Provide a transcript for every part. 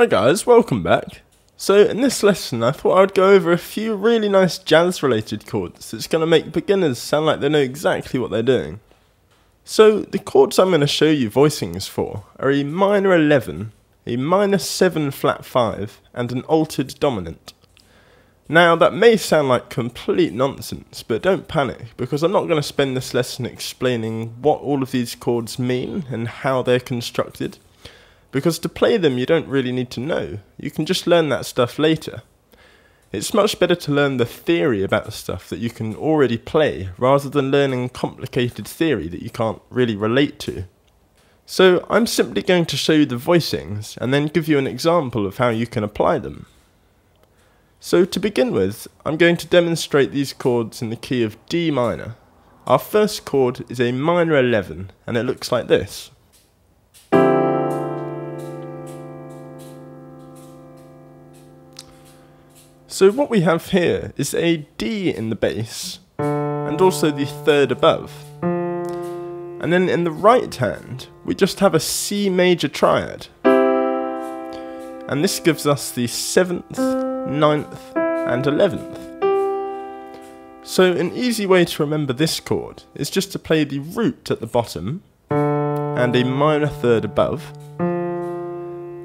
Hi guys, welcome back. So in this lesson I thought I would go over a few really nice jazz related chords that's going to make beginners sound like they know exactly what they're doing. So the chords I'm going to show you voicings for are a minor 11, a minor 7 flat 5 and an altered dominant. Now that may sound like complete nonsense but don't panic because I'm not going to spend this lesson explaining what all of these chords mean and how they're constructed because to play them you don't really need to know, you can just learn that stuff later. It's much better to learn the theory about the stuff that you can already play rather than learning complicated theory that you can't really relate to. So I'm simply going to show you the voicings and then give you an example of how you can apply them. So to begin with, I'm going to demonstrate these chords in the key of D minor. Our first chord is a minor 11 and it looks like this. So what we have here is a D in the bass, and also the third above. And then in the right hand, we just have a C major triad. And this gives us the 7th, 9th, and 11th. So an easy way to remember this chord is just to play the root at the bottom, and a minor third above,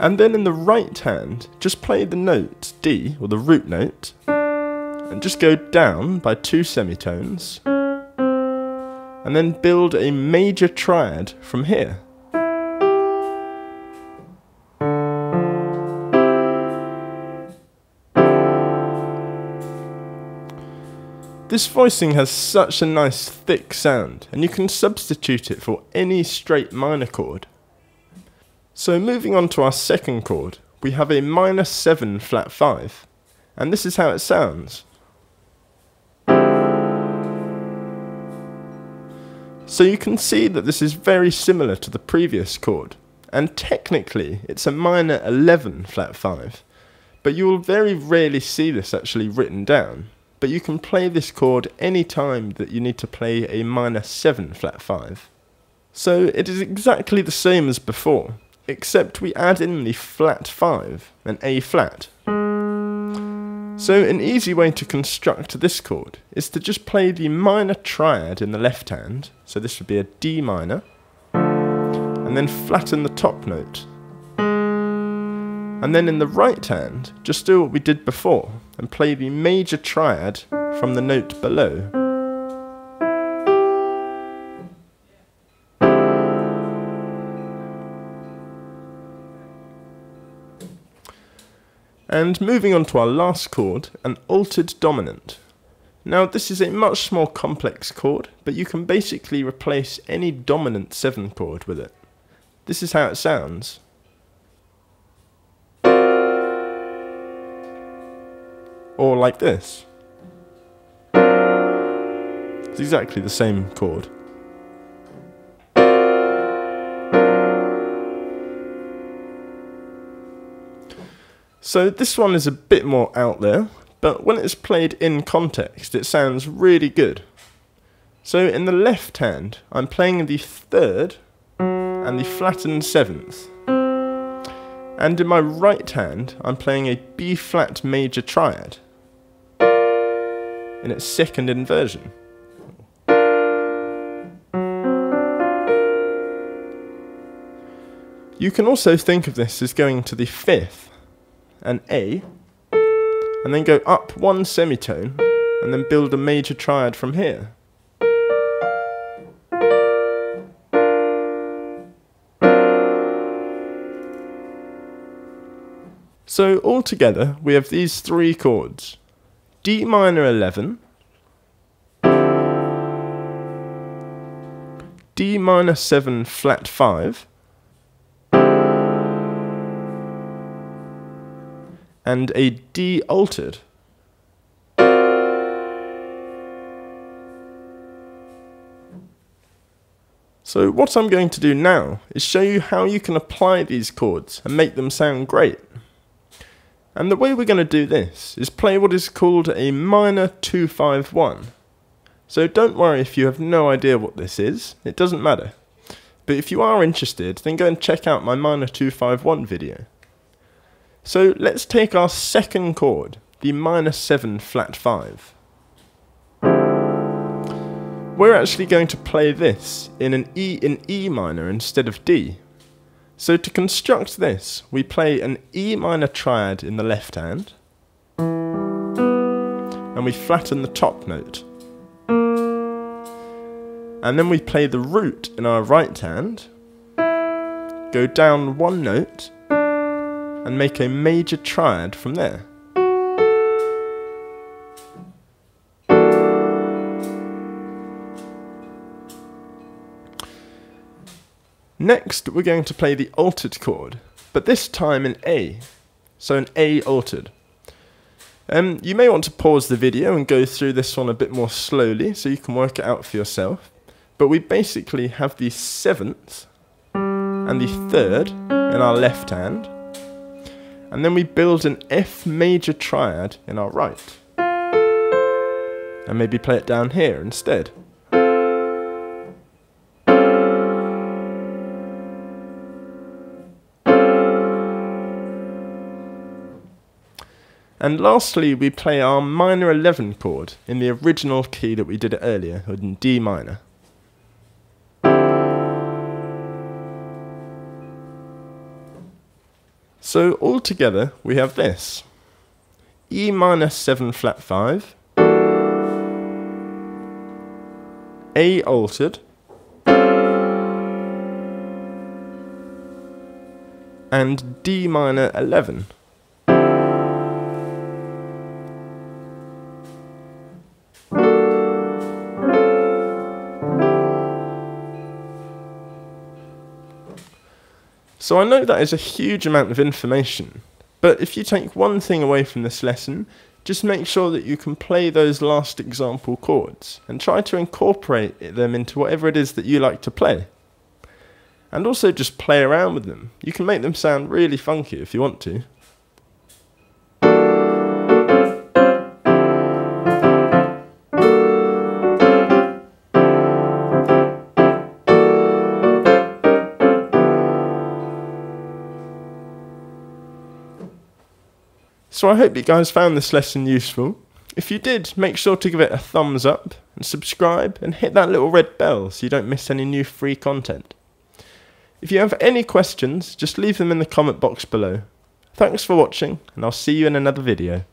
and then in the right hand, just play the note D, or the root note, and just go down by two semitones, and then build a major triad from here. This voicing has such a nice thick sound, and you can substitute it for any straight minor chord. So moving on to our second chord, we have a minor 7 flat 5, and this is how it sounds. So you can see that this is very similar to the previous chord, and technically it's a minor 11 flat 5, but you will very rarely see this actually written down. But you can play this chord any time that you need to play a minor 7 flat 5. So it is exactly the same as before, except we add in the flat 5, an A flat. So an easy way to construct this chord is to just play the minor triad in the left hand, so this would be a D minor, and then flatten the top note. And then in the right hand, just do what we did before, and play the major triad from the note below. And moving on to our last chord, an altered dominant. Now this is a much more complex chord, but you can basically replace any dominant 7 chord with it. This is how it sounds. Or like this. It's exactly the same chord. So this one is a bit more out there, but when it's played in context, it sounds really good. So in the left hand, I'm playing the third and the flattened seventh. And in my right hand, I'm playing a B flat major triad in its second inversion. You can also think of this as going to the fifth and A, and then go up one semitone, and then build a major triad from here. So altogether, we have these three chords. D minor 11, D minor 7 flat 5, and a D altered. So what I'm going to do now is show you how you can apply these chords and make them sound great. And the way we're going to do this is play what is called a minor 251. So don't worry if you have no idea what this is, it doesn't matter. But if you are interested, then go and check out my minor 251 video. So let's take our second chord, the minor 7 flat 5. We're actually going to play this in an E in E minor instead of D. So to construct this, we play an E minor triad in the left hand, and we flatten the top note. And then we play the root in our right hand, go down one note, and make a major triad from there. Next, we're going to play the altered chord, but this time in A, so an A altered. Um, you may want to pause the video and go through this one a bit more slowly so you can work it out for yourself. But we basically have the seventh and the third in our left hand, and then we build an F major triad in our right. And maybe play it down here instead. And lastly, we play our minor 11 chord in the original key that we did earlier, in D minor. So altogether, we have this. E minor 7 flat 5, A altered, and D minor 11. So I know that is a huge amount of information, but if you take one thing away from this lesson, just make sure that you can play those last example chords and try to incorporate them into whatever it is that you like to play. And also just play around with them. You can make them sound really funky if you want to. So I hope you guys found this lesson useful. If you did, make sure to give it a thumbs up and subscribe and hit that little red bell so you don't miss any new free content. If you have any questions, just leave them in the comment box below. Thanks for watching and I'll see you in another video.